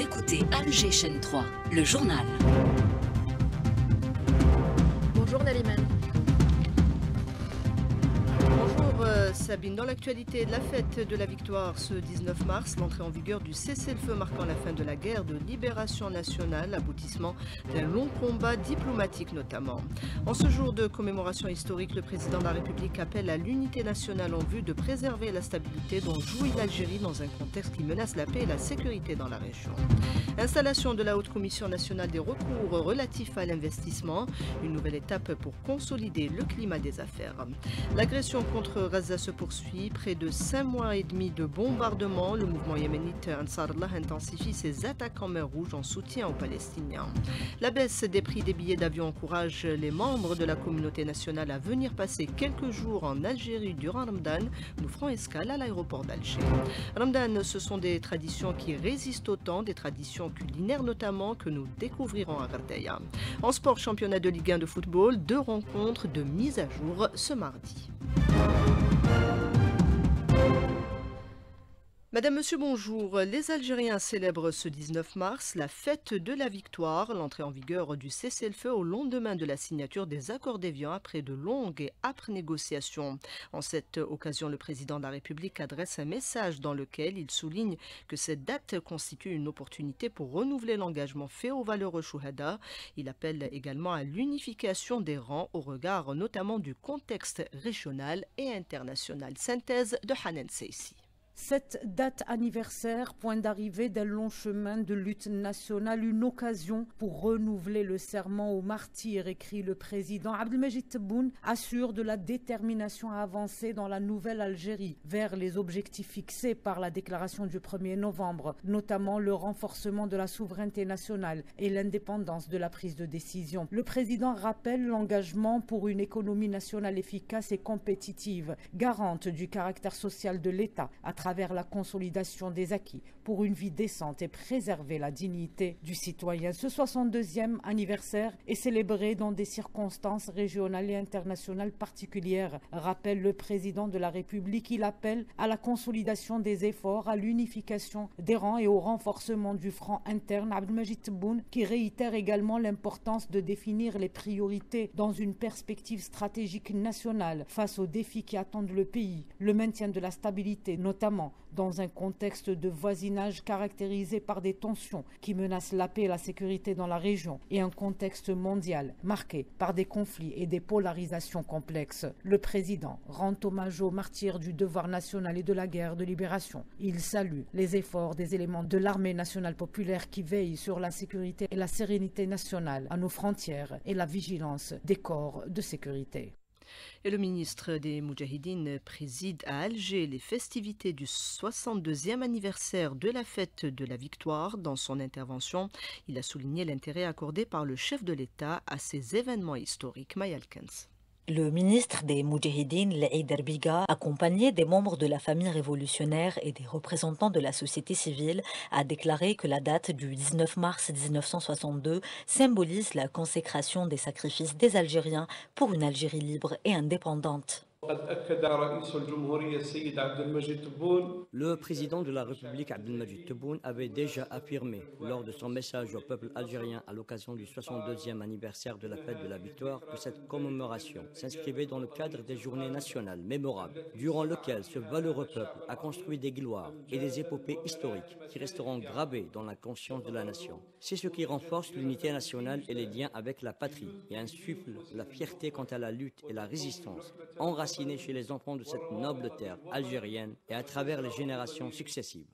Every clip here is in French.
Écoutez Alger Chaîne 3, le journal. Bonjour Naliman. Bonjour euh, Sabine. Dans l'actualité la fête de la victoire ce 19 mars, l'entrée en vigueur du cessez-le-feu marquant la fin de la guerre de libération nationale, aboutissement d'un long combat diplomatique notamment. En ce jour de commémoration historique, le président de la République appelle à l'unité nationale en vue de préserver la stabilité dont jouit l'Algérie dans un contexte qui menace la paix et la sécurité dans la région. Installation de la Haute Commission nationale des recours relatifs à l'investissement, une nouvelle étape pour consolider le climat des affaires. L'agression contre Gaza se poursuit. Près de cinq mois et demi de bombardements, le mouvement yéménite Ansarallah intensifie ses attaques en mer Rouge en soutien aux Palestiniens. La baisse des prix des billets d'avion encourage les membres de la communauté nationale à venir passer quelques jours en Algérie durant Ramadan. Nous ferons escale à l'aéroport d'Alger. Ramadan, ce sont des traditions qui résistent au temps, des traditions culinaires notamment que nous découvrirons à Gardeya. En sport, championnat de Ligue 1 de football, deux rencontres de mise à jour ce mardi. Thank you. Madame, Monsieur, bonjour. Les Algériens célèbrent ce 19 mars la fête de la victoire, l'entrée en vigueur du cessez-le-feu au lendemain de la signature des accords d'Évian après de longues et âpres négociations. En cette occasion, le président de la République adresse un message dans lequel il souligne que cette date constitue une opportunité pour renouveler l'engagement fait aux valeureux Chouhada. Il appelle également à l'unification des rangs au regard notamment du contexte régional et international. Synthèse de Hanen Seissi. Cette date anniversaire, point d'arrivée d'un long chemin de lutte nationale, une occasion pour renouveler le serment aux martyrs, écrit le président Abdelmajid Tebboune, assure de la détermination à avancer dans la nouvelle Algérie vers les objectifs fixés par la déclaration du 1er novembre, notamment le renforcement de la souveraineté nationale et l'indépendance de la prise de décision. Le président rappelle l'engagement pour une économie nationale efficace et compétitive, garante du caractère social de l'État travers la consolidation des acquis pour une vie décente et préserver la dignité du citoyen. Ce 62e anniversaire est célébré dans des circonstances régionales et internationales particulières, rappelle le président de la République. Il appelle à la consolidation des efforts, à l'unification des rangs et au renforcement du front interne. Abdelmajid Tebboune qui réitère également l'importance de définir les priorités dans une perspective stratégique nationale face aux défis qui attendent le pays, le maintien de la stabilité, notamment dans un contexte de voisinage caractérisé par des tensions qui menacent la paix et la sécurité dans la région et un contexte mondial marqué par des conflits et des polarisations complexes. Le président rend hommage aux martyrs du devoir national et de la guerre de libération. Il salue les efforts des éléments de l'armée nationale populaire qui veillent sur la sécurité et la sérénité nationale à nos frontières et la vigilance des corps de sécurité. Le ministre des Moudjahidines préside à Alger les festivités du 62e anniversaire de la fête de la victoire. Dans son intervention, il a souligné l'intérêt accordé par le chef de l'État à ces événements historiques. Mayalkens. Le ministre des Moudjahidines, Leider Biga, accompagné des membres de la famille révolutionnaire et des représentants de la société civile, a déclaré que la date du 19 mars 1962 symbolise la consécration des sacrifices des Algériens pour une Algérie libre et indépendante. Le président de la République Abdelmajid Tebboune avait déjà affirmé lors de son message au peuple algérien à l'occasion du 62e anniversaire de la fête de la victoire que cette commémoration s'inscrivait dans le cadre des journées nationales mémorables durant lesquelles ce valeureux peuple a construit des gloires et des épopées historiques qui resteront gravées dans la conscience de la nation. C'est ce qui renforce l'unité nationale et les liens avec la patrie et insuffle la fierté quant à la lutte et la résistance chez les enfants de cette noble terre algérienne et à travers les générations successives.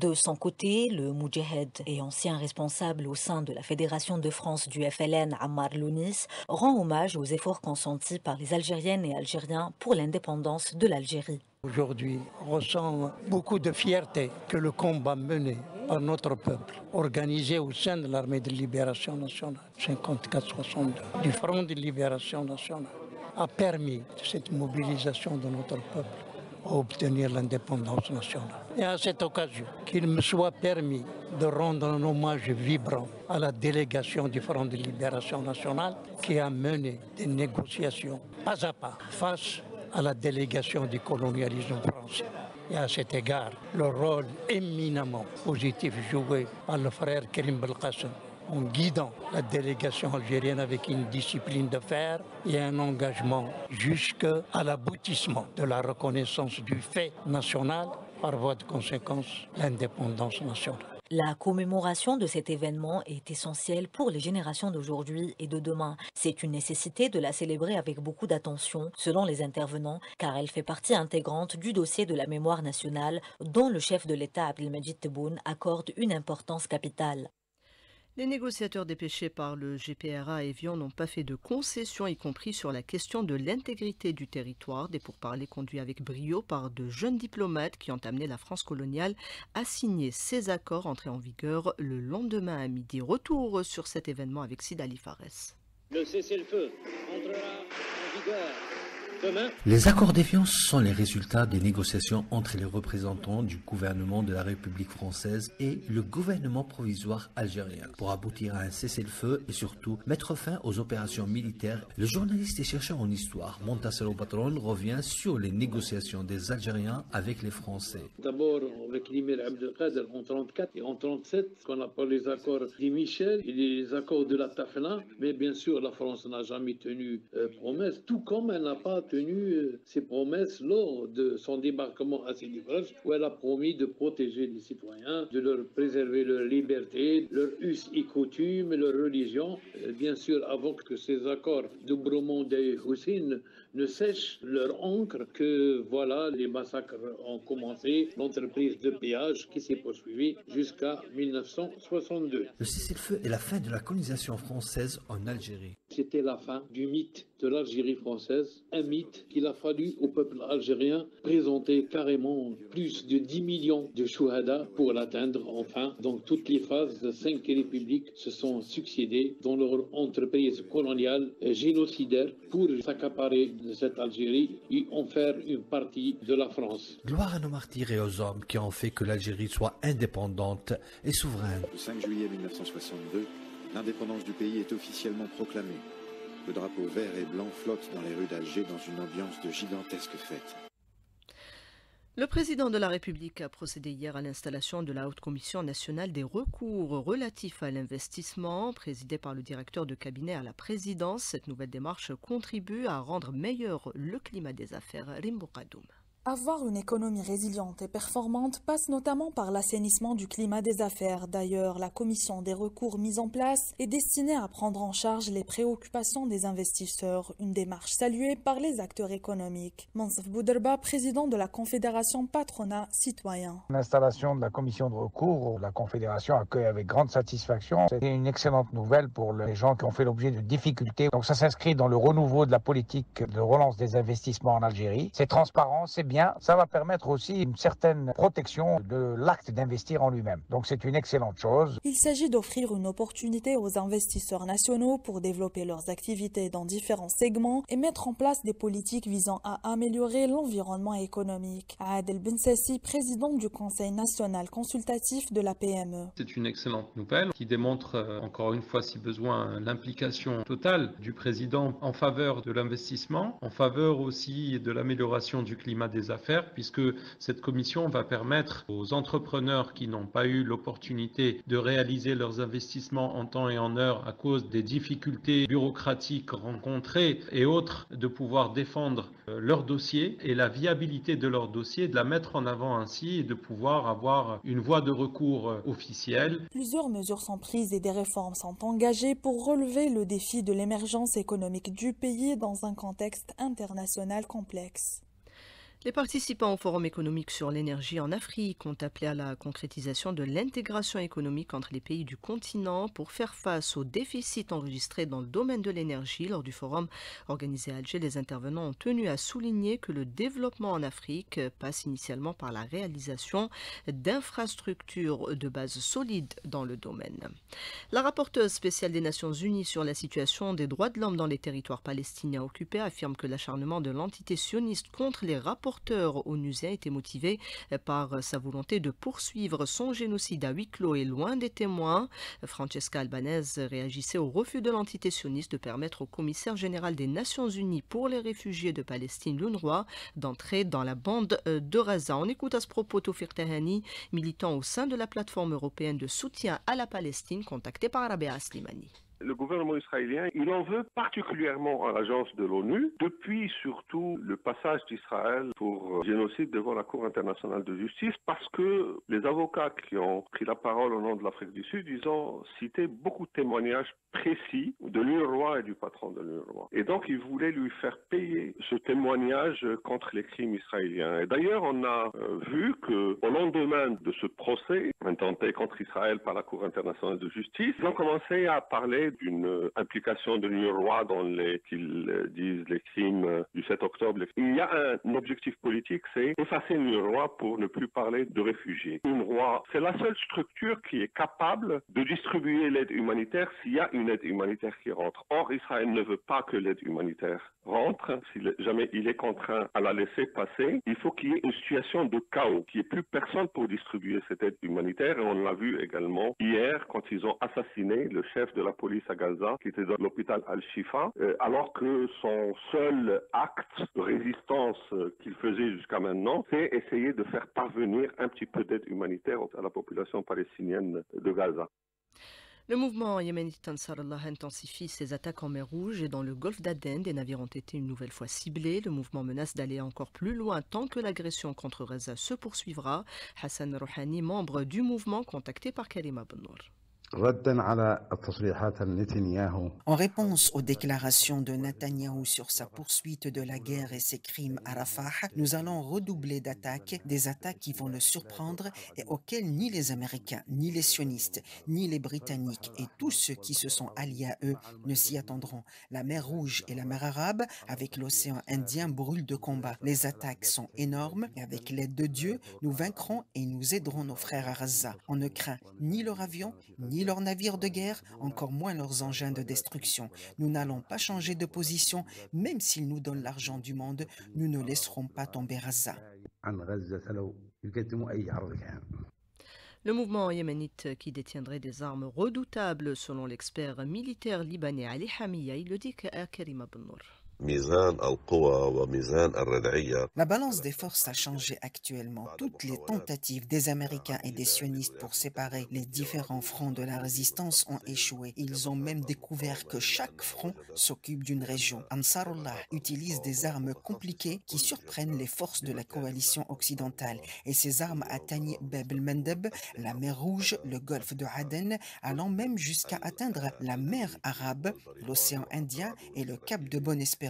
De son côté, le Moudjahed et ancien responsable au sein de la Fédération de France du FLN, Ammar Lounis, rend hommage aux efforts consentis par les Algériennes et Algériens pour l'indépendance de l'Algérie. Aujourd'hui, on ressent beaucoup de fierté que le combat mené par notre peuple, organisé au sein de l'armée de libération nationale 54-62, du Front de libération nationale, a permis cette mobilisation de notre peuple obtenir l'indépendance nationale. Et à cette occasion, qu'il me soit permis de rendre un hommage vibrant à la délégation du Front de libération nationale qui a mené des négociations pas à pas face à la délégation du colonialisme français. Et à cet égard, le rôle éminemment positif joué par le frère Kerim Belkacem en guidant la délégation algérienne avec une discipline de fer et un engagement jusqu'à l'aboutissement de la reconnaissance du fait national, par voie de conséquence, l'indépendance nationale. La commémoration de cet événement est essentielle pour les générations d'aujourd'hui et de demain. C'est une nécessité de la célébrer avec beaucoup d'attention, selon les intervenants, car elle fait partie intégrante du dossier de la mémoire nationale dont le chef de l'État Abdelmajid Tebboune accorde une importance capitale. Les négociateurs dépêchés par le GPRA Evian n'ont pas fait de concessions, y compris sur la question de l'intégrité du territoire, des pourparlers conduits avec brio par de jeunes diplomates qui ont amené la France coloniale à signer ces accords entrés en vigueur le lendemain à midi. Retour sur cet événement avec Sidali Fares. Le cessez-le-feu entrera en vigueur les accords défiance sont les résultats des négociations entre les représentants du gouvernement de la République française et le gouvernement provisoire algérien pour aboutir à un cessez-le-feu et surtout mettre fin aux opérations militaires. Le journaliste et chercheur en histoire Montassero Patron revient sur les négociations des Algériens avec les Français. D'abord avec Abdelkader en 34 et en 37, qu'on appelle les accords Michel et les accords de la Tafna, mais bien sûr la France n'a jamais tenu euh, promesse, tout comme elle n'a pas euh, ses promesses lors de son débarquement à Sidi-Frej, où elle a promis de protéger les citoyens, de leur préserver leur liberté, leur us et coutumes, leur religion. Euh, bien sûr, avant que ces accords de Bromont et Hussein ne sèchent leur encre, que voilà, les massacres ont commencé, l'entreprise de péage qui s'est poursuivie jusqu'à 1962. Le cessez-le-feu est la fin de la colonisation française en Algérie. C'était la fin du mythe de l'Algérie française, un mythe qu'il a fallu au peuple algérien présenter carrément plus de 10 millions de chouhada pour l'atteindre enfin. Donc toutes les phases de cinq républiques se sont succédées dans leur entreprise coloniale génocidaire pour s'accaparer de cette Algérie et en faire une partie de la France. Gloire à nos martyrs et aux hommes qui ont fait que l'Algérie soit indépendante et souveraine. Le 5 juillet 1962, l'indépendance du pays est officiellement proclamée. Le drapeau vert et blanc flotte dans les rues d'Alger dans une ambiance de gigantesque fête. Le président de la République a procédé hier à l'installation de la Haute Commission nationale des recours relatifs à l'investissement, présidée par le directeur de cabinet à la présidence. Cette nouvelle démarche contribue à rendre meilleur le climat des affaires. Rimbo Kadoum. Avoir une économie résiliente et performante passe notamment par l'assainissement du climat des affaires. D'ailleurs, la commission des recours mise en place est destinée à prendre en charge les préoccupations des investisseurs, une démarche saluée par les acteurs économiques. Mansef Bouderba, président de la Confédération Patronat Citoyen. L'installation de la commission de recours, la Confédération accueille avec grande satisfaction. C'est une excellente nouvelle pour les gens qui ont fait l'objet de difficultés. Donc ça s'inscrit dans le renouveau de la politique de relance des investissements en Algérie. C'est transparent, c'est bien ça va permettre aussi une certaine protection de l'acte d'investir en lui-même. Donc c'est une excellente chose. Il s'agit d'offrir une opportunité aux investisseurs nationaux pour développer leurs activités dans différents segments et mettre en place des politiques visant à améliorer l'environnement économique. Adel Bensassi, président du Conseil national consultatif de la PME. C'est une excellente nouvelle qui démontre euh, encore une fois si besoin l'implication totale du président en faveur de l'investissement, en faveur aussi de l'amélioration du climat des affaires, puisque cette commission va permettre aux entrepreneurs qui n'ont pas eu l'opportunité de réaliser leurs investissements en temps et en heure à cause des difficultés bureaucratiques rencontrées et autres, de pouvoir défendre euh, leur dossier et la viabilité de leur dossier, de la mettre en avant ainsi et de pouvoir avoir une voie de recours euh, officielle. Plusieurs mesures sont prises et des réformes sont engagées pour relever le défi de l'émergence économique du pays dans un contexte international complexe. Les participants au Forum économique sur l'énergie en Afrique ont appelé à la concrétisation de l'intégration économique entre les pays du continent pour faire face aux déficits enregistrés dans le domaine de l'énergie. Lors du forum organisé à Alger, les intervenants ont tenu à souligner que le développement en Afrique passe initialement par la réalisation d'infrastructures de base solides dans le domaine. La rapporteuse spéciale des Nations Unies sur la situation des droits de l'homme dans les territoires palestiniens occupés affirme que l'acharnement de l'entité sioniste contre les rapports porteur onusien était motivé par sa volonté de poursuivre son génocide à huis clos et loin des témoins. Francesca Albanese réagissait au refus de l'entité sioniste de permettre au commissaire général des Nations Unies pour les réfugiés de Palestine, l'UNRWA, d'entrer dans la bande de Raza. On écoute à ce propos Tofir Tahani, militant au sein de la plateforme européenne de soutien à la Palestine, contacté par Rabea Slimani le gouvernement israélien, il en veut particulièrement à l'agence de l'ONU, depuis surtout le passage d'Israël pour génocide devant la Cour internationale de justice, parce que les avocats qui ont pris la parole au nom de l'Afrique du Sud, ils ont cité beaucoup de témoignages précis de l'UNRWA et du patron de l'UNRWA. Et donc, ils voulaient lui faire payer ce témoignage contre les crimes israéliens. Et d'ailleurs, on a euh, vu que au lendemain de ce procès intenté contre Israël par la Cour internationale de justice, ils ont commencé à parler d'une implication de l'UNRWA dans les, qu'ils disent, les crimes du 7 octobre. Il y a un objectif politique, c'est effacer l'UNRWA pour ne plus parler de réfugiés. L'UNRWA, c'est la seule structure qui est capable de distribuer l'aide humanitaire s'il y a une aide humanitaire qui rentre. Or, Israël ne veut pas que l'aide humanitaire rentre. Si jamais il est contraint à la laisser passer, il faut qu'il y ait une situation de chaos, qu'il n'y ait plus personne pour distribuer cette aide humanitaire. Et on l'a vu également hier quand ils ont assassiné le chef de la police à Gaza, qui était dans l'hôpital Al-Shifa, euh, alors que son seul acte de résistance euh, qu'il faisait jusqu'à maintenant, c'est essayer de faire parvenir un petit peu d'aide humanitaire à la population palestinienne de Gaza. Le mouvement yéménite Ansarallah intensifie ses attaques en mer Rouge et dans le golfe d'Aden. Des navires ont été une nouvelle fois ciblés. Le mouvement menace d'aller encore plus loin tant que l'agression contre Reza se poursuivra. Hassan Rouhani, membre du mouvement, contacté par Karim Abnour. En réponse aux déclarations de Netanyahou sur sa poursuite de la guerre et ses crimes à Rafah, nous allons redoubler d'attaques, des attaques qui vont le surprendre et auxquelles ni les Américains, ni les sionistes, ni les Britanniques et tous ceux qui se sont alliés à eux ne s'y attendront. La mer Rouge et la mer Arabe, avec l'océan Indien, brûlent de combat. Les attaques sont énormes et avec l'aide de Dieu, nous vaincrons et nous aiderons nos frères à Gaza. On ne craint ni leur avion, ni leurs navires de guerre, encore moins leurs engins de destruction. Nous n'allons pas changer de position, même s'ils nous donnent l'argent du monde, nous ne laisserons pas tomber Gaza. Le mouvement yéménite qui détiendrait des armes redoutables, selon l'expert militaire libanais Ali Hamiya, il le dit à Karim Abnour. La balance des forces a changé actuellement. Toutes les tentatives des Américains et des sionistes pour séparer les différents fronts de la résistance ont échoué. Ils ont même découvert que chaque front s'occupe d'une région. Ansarullah utilise des armes compliquées qui surprennent les forces de la coalition occidentale. Et ces armes atteignent Bab el-Mandeb, la mer Rouge, le golfe de Aden, allant même jusqu'à atteindre la mer Arabe, l'océan Indien et le cap de Bonne-Espérance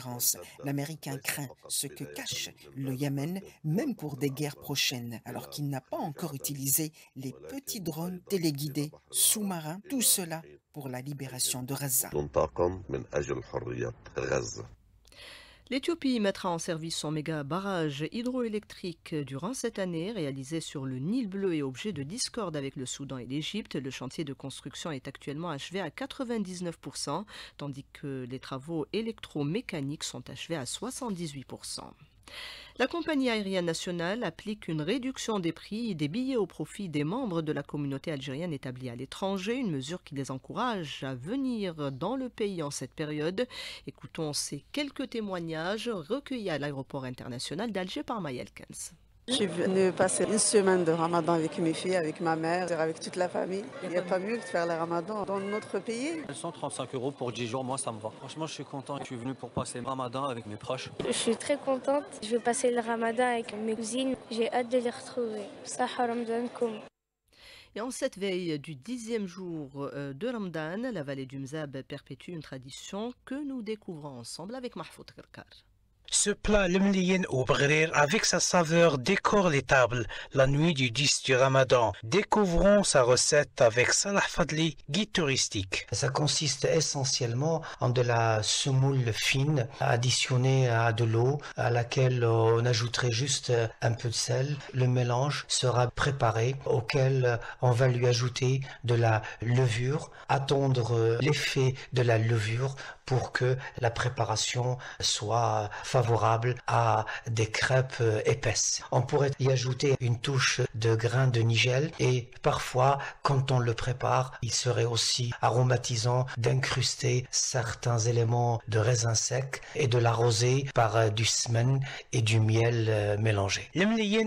L'Américain craint ce que cache le Yémen, même pour des guerres prochaines, alors qu'il n'a pas encore utilisé les petits drones téléguidés sous-marins, tout cela pour la libération de Gaza. L'Éthiopie mettra en service son méga barrage hydroélectrique durant cette année, réalisé sur le Nil bleu et objet de discorde avec le Soudan et l'Égypte. Le chantier de construction est actuellement achevé à 99%, tandis que les travaux électromécaniques sont achevés à 78%. La compagnie aérienne nationale applique une réduction des prix des billets au profit des membres de la communauté algérienne établie à l'étranger, une mesure qui les encourage à venir dans le pays en cette période. Écoutons ces quelques témoignages recueillis à l'aéroport international d'Alger par Mayel Kens. Je suis venue passer une semaine de ramadan avec mes filles, avec ma mère, avec toute la famille. Il n'y a pas mieux que de faire le ramadan dans notre pays. 135 euros pour 10 jours, moi ça me va. Franchement, je suis content. Je suis venu pour passer le ramadan avec mes proches. Je suis très contente. Je vais passer le ramadan avec mes cousines. J'ai hâte de les retrouver. Et en cette veille du dixième jour euh, de Ramadan, la vallée du Mzab perpétue une tradition que nous découvrons ensemble avec Mahfoud Kirkar. Ce plat, le au brir, avec sa saveur, décore les tables la nuit du 10 du ramadan. Découvrons sa recette avec Salah Fadli, guide touristique. Ça consiste essentiellement en de la semoule fine additionnée à de l'eau à laquelle on ajouterait juste un peu de sel. Le mélange sera préparé auquel on va lui ajouter de la levure, attendre l'effet de la levure pour que la préparation soit favorable à des crêpes épaisses. On pourrait y ajouter une touche de grains de nigel et parfois, quand on le prépare, il serait aussi aromatisant d'incruster certains éléments de raisin sec et de l'arroser par du semen et du miel mélangé. Le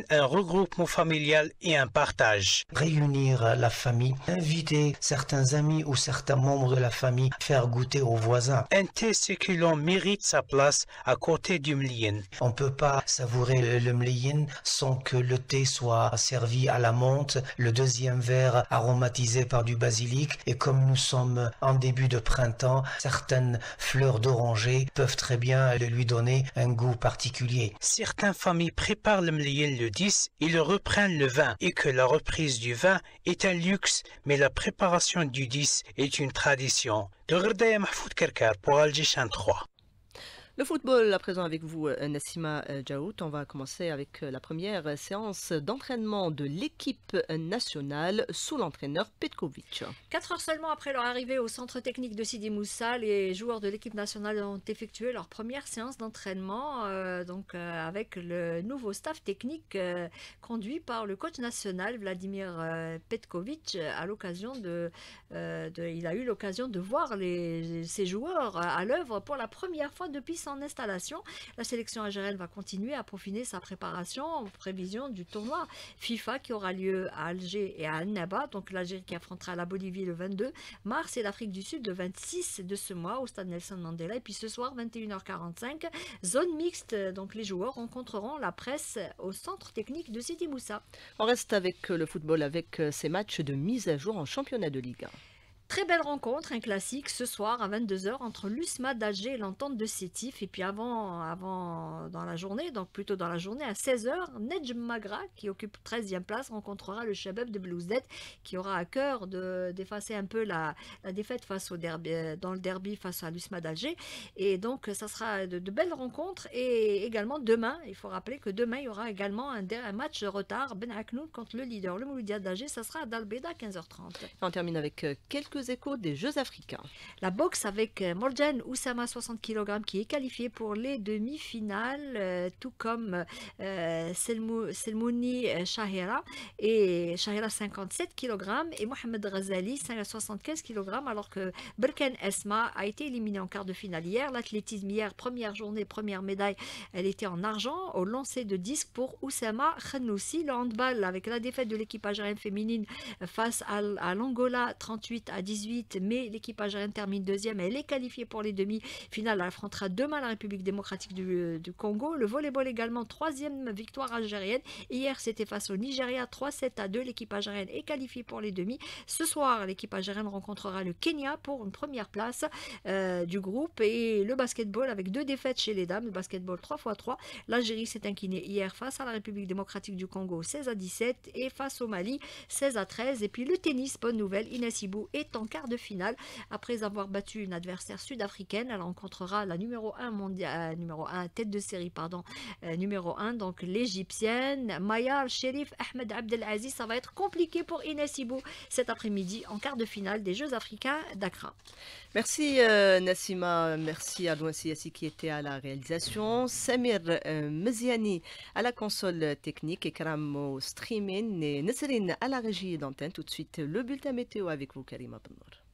un regroupement familial et un partage. Réunir la famille, inviter certains amis ou certains membres de la famille, faire goûter aux voisins. Un thé succulent mérite sa place à côté du mlien. On peut pas savourer le mlien sans que le thé soit servi à la menthe, le deuxième verre aromatisé par du basilic et comme nous sommes en début de printemps, certaines fleurs d'oranger peuvent très bien lui donner un goût particulier. Certaines familles préparent le mlien le 10 et le reprennent le 20 et que la reprise du vin est un luxe mais la préparation du 10 est une tradition. دغردەیە مەحفوت کردکار پوالجی شەندخوا Le football, à présent avec vous, euh, Nassima euh, Djaout. On va commencer avec euh, la première séance d'entraînement de l'équipe nationale sous l'entraîneur Petkovic. Quatre heures seulement après leur arrivée au centre technique de Sidi Moussa, les joueurs de l'équipe nationale ont effectué leur première séance d'entraînement donc avec le nouveau staff technique conduit par le coach national Vladimir Petkovic à l'occasion de, il a eu l'occasion de voir les, ses joueurs à l'œuvre pour la première fois depuis en installation. La sélection algérienne va continuer à peaufiner sa préparation en prévision du tournoi FIFA qui aura lieu à Alger et à Annaba. Donc l'Algérie qui affrontera la Bolivie le 22 mars et l'Afrique du Sud le 26 de ce mois au stade Nelson Mandela. Et puis ce soir, 21h45, zone mixte. Donc les joueurs rencontreront la presse au centre technique de Sidi Moussa. On reste avec le football avec ces matchs de mise à jour en championnat de Ligue 1. Très belle rencontre, un classique ce soir à 22h entre l'USMA d'Alger et l'entente de Sétif. Et puis avant, avant, dans la journée, donc plutôt dans la journée à 16h, Nedj Magra, qui occupe 13e place, rencontrera le Shabab de Bluesdet, qui aura à cœur d'effacer un peu la, défaite face au derby, dans le derby face à l'USMA d'Alger. Et donc, ça sera de, belles rencontres. Et également demain, il faut rappeler que demain, il y aura également un, match de retard, Ben Aknoun contre le leader, le Mouloudia d'Alger. Ça sera à Dalbeda à 15h30. On termine avec euh, quelques échos des Jeux africains. La boxe avec euh, Morjan Oussama 60 kg qui est qualifié pour les demi-finales, euh, tout comme euh, Selmouni euh, Shahira et Shahira 57 kg et Mohamed Ghazali 75 kg alors que Berken Esma a été éliminé en quart de finale hier. L'athlétisme hier, première journée, première médaille, elle était en argent au lancer de disque pour Oussama Khanoussi. Le handball avec la défaite de l'équipe algérienne féminine face à, à l'Angola 38 à 18, mais l'équipe algérienne termine deuxième. Elle est qualifiée pour les demi-finales. Elle affrontera demain la République démocratique du, Congo. Le volleyball également, troisième victoire algérienne. Hier, c'était face au Nigeria, 3-7 à 2. L'équipe algérienne est qualifiée pour les demi. Ce soir, l'équipe algérienne rencontrera le Kenya pour une première place euh, du groupe. Et le basketball avec deux défaites chez les dames. Le basketball 3 x 3. L'Algérie s'est inclinée hier face à la République démocratique du Congo 16 à 17 et face au Mali 16 à 13. Et puis le tennis, bonne nouvelle, Inès Ibou est en quart de finale. Après avoir battu une adversaire sud-africaine, elle rencontrera la numéro 1 mondial, euh, numéro 1 tête de série pardon, euh, numéro 1 donc l'égyptienne Maya Sherif Ahmed Abdelaziz. Ça va être compliqué pour Inès Ibou cet après-midi en quart de finale des Jeux africains d'Accra. Merci euh, Nassima, merci à Siassi qui était à la réalisation, Samir Meziani à la console technique et Karam au streaming et Nesrine à la régie d'antenne. Tout de suite le bulletin météo avec vous Karima Benour.